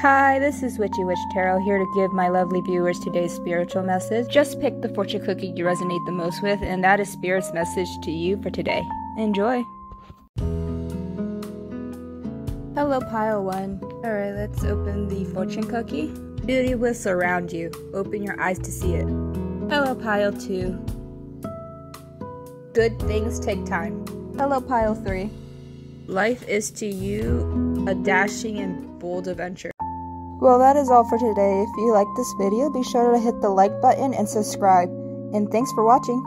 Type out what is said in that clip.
Hi, this is Witchy Witch Tarot here to give my lovely viewers today's spiritual message. Just pick the fortune cookie you resonate the most with, and that is Spirit's message to you for today. Enjoy! Hello, Pile 1. Alright, let's open the fortune cookie. Beauty will surround you. Open your eyes to see it. Hello, Pile 2. Good things take time. Hello, Pile 3. Life is to you a dashing and bold adventure. Well, that is all for today. If you like this video, be sure to hit the like button and subscribe. And thanks for watching.